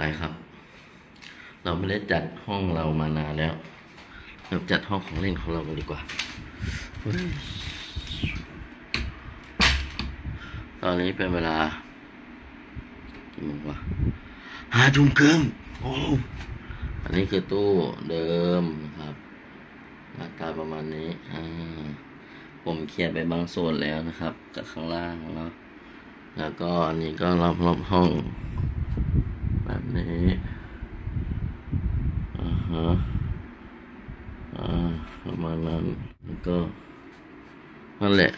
ไปครับ เราไม่ได้จัดห้องเรามานานแล้ว เราจัดห้องของเล่นของเรากันดีกว่า ตอนนี้เป็นเวลากี่โมงวะห้าทุ่มครึ่งโอ้อันนี้คือตู้เดิมครับหน้าตาประมาณนี้อ่าผมเคลียร์ไปบางส่วนแล้วนะครับกับข้างล่างเนาะแล้วก็อันนี้ก็รอบรอบห้อง แบบนี้อ่าฮะอ่าประมาณนั้นแล้วก็นั่นแหละ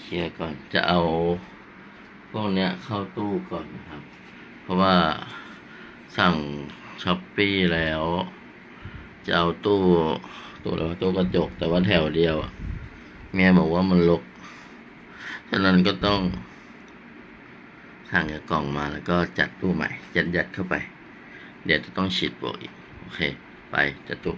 เคลียร์ก่อนจะเอาพวกเนี้ยเข้าตู้ก่อนนะครับ เพราะว่าสั่งช้อปปี้แล้ว จะเอาตู้ตู้แล้วตู้กระจกแต่ว่าแถวเดียวอะเมียบอกว่ามันรกฉะนั้นก็ต้อง สั่งจากกล่องมาแล้วก็จัดตู้ใหม่ยัดยัดเข้าไป เดี๋ยวจะต้องฉีดโบวกอีก โอเค ไปจัดตู้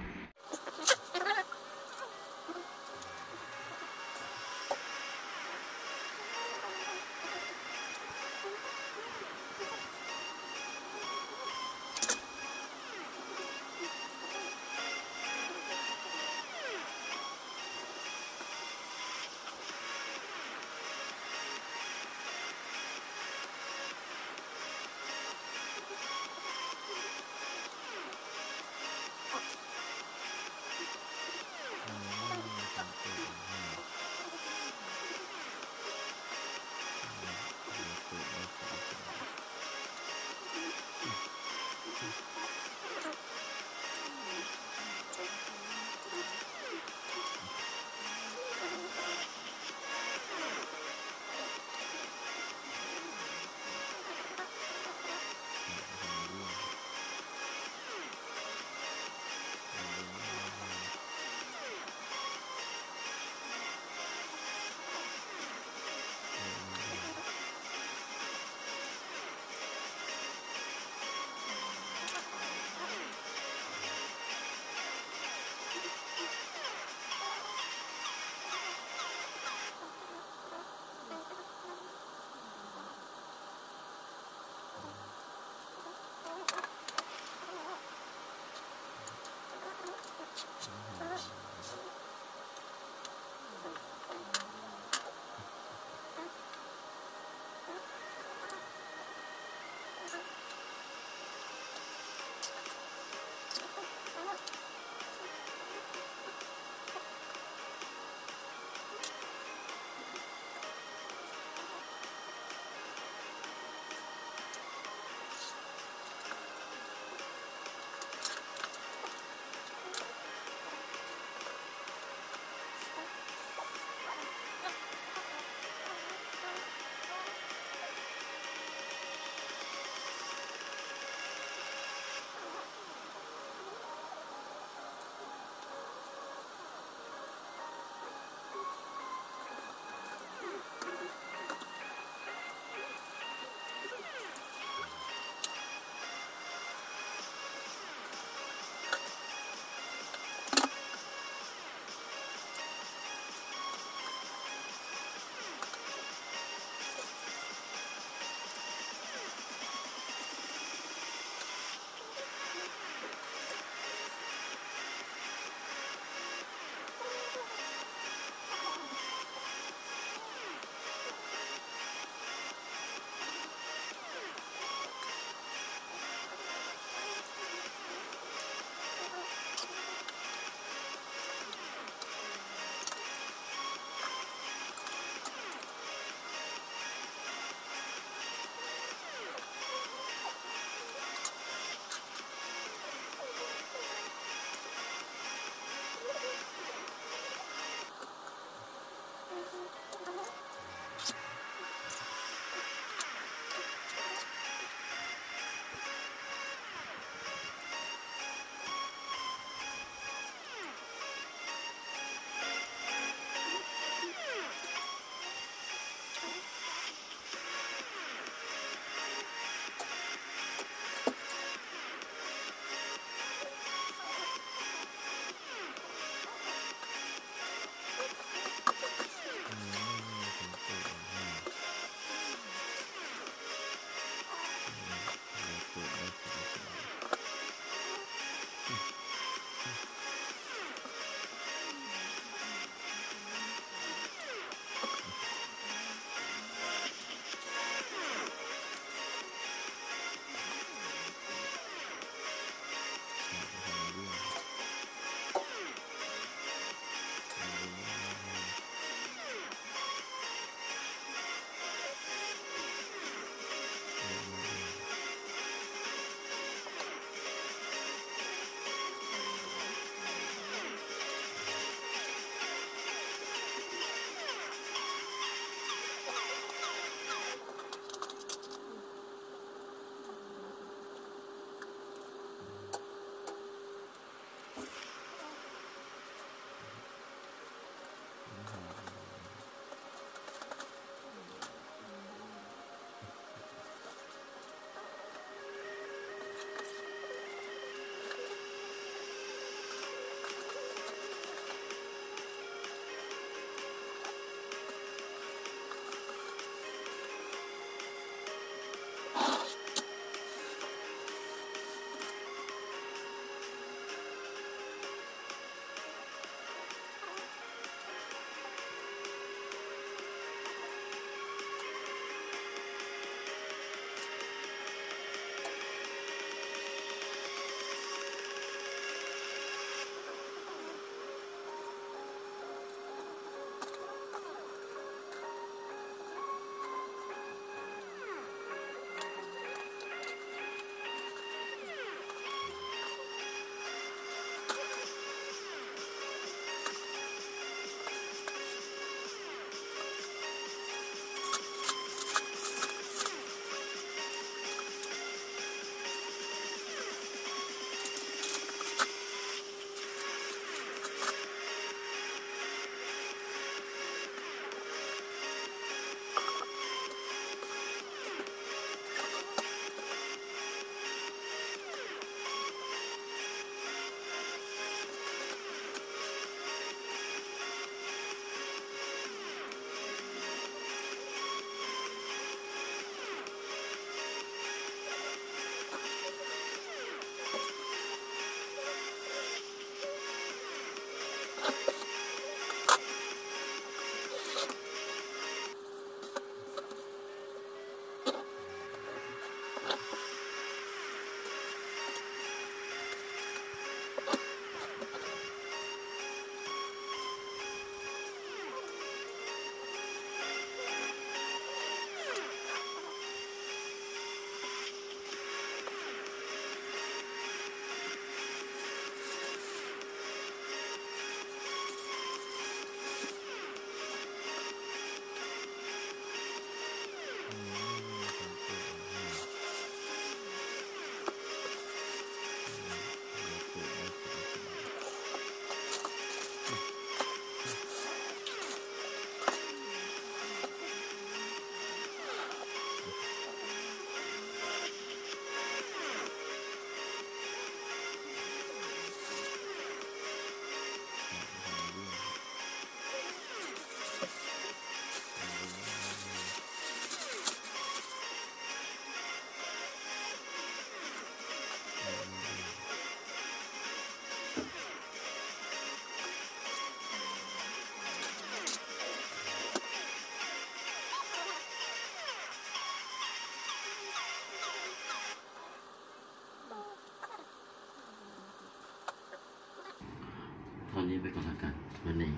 นี้ไปก่อนละกันวันนี้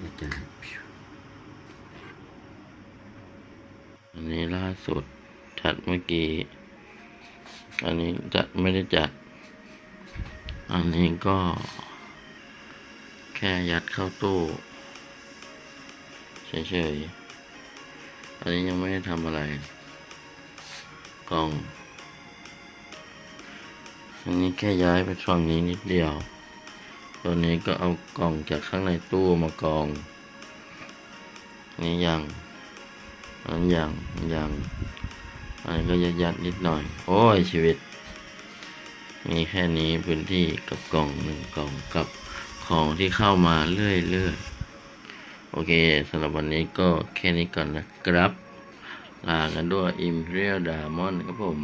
อยากจะอันนี้ล่าสุดจัดเมื่อกี้ อันนี้จัดไม่ได้จัด อันนี้ก็ แค่ยัดเข้าตู้เฉยๆ อันนี้ยังไม่ได้ทำอะไร กล่อง อันนี้แค่ย้ายไปฝั่งนี้นิดเดียว ตัวนี้ก็เอากล่องจากข้างในตู้มากองนนี้ยังอันนี้ยังยังอันนี้ก็ยัดยัดๆนิดหน่อย โอ้ยชีวิต มีแค่นี้พื้นที่กับกล่องหนึ่งกล่องกับของที่เข้ามาเรื่อยๆ โอเคสำหรับวันนี้ก็แค่นี้ก่อนนะครับ ลากันด้วย Imperial Diamond ครับผม